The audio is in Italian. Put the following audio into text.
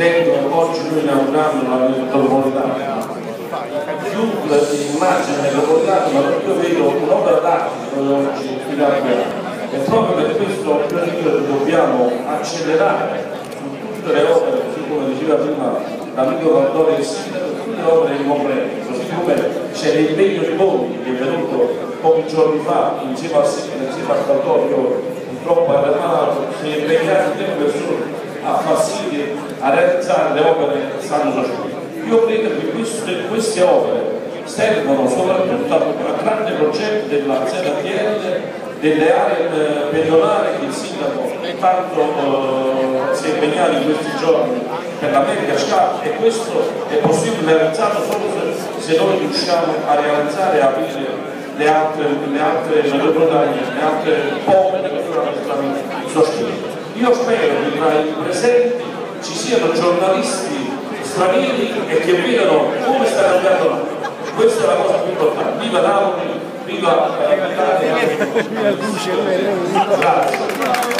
Presidente, oggi noi inauguriamo la metropolitana. Chiunque immagina metropolitana, ma io vedo un'opera d'arte noi oggi inauguriamo. E proprio per questo noi dobbiamo accelerare su tutte le opere, come diceva prima l'amico Valdore il Sindaco, tutte le opere incomprese, così come c'è l'impegno di Bondi che è venuto pochi giorni fa insieme al Valdore, purtroppo è malato, si è impegnato in persone a far sì che a realizzare le opere facendo. Io credo che queste, queste opere servono soprattutto a grande progetto della ZTL delle aree eh, pedonali che il sindaco tanto eh, si è impegnato in questi giorni per la media scala e questo è possibile realizzarlo solo se, se noi riusciamo a realizzare e aprire le altre, le altre metropolitane, le altre povere che sono sostenute. Io spero che tra i presenti ci siano giornalisti stranieri e che vedano come sta cambiando l'Italia. Questa è la cosa più importante. Viva Napoli, viva l'Italia! Grazie.